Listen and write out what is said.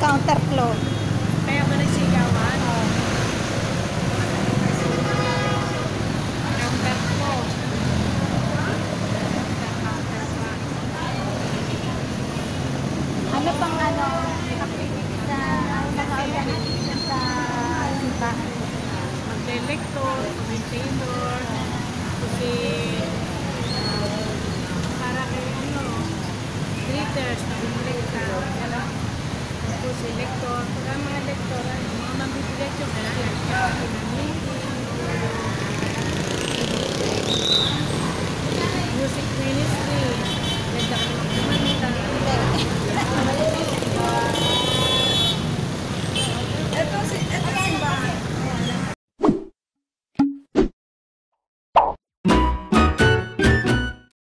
counter clock. Kaya ba nagsigawan? Oo. Counter clock. Ano pang ano? Sa mga organization sa diba? Mag-delector, mag-maintainer. Thank you.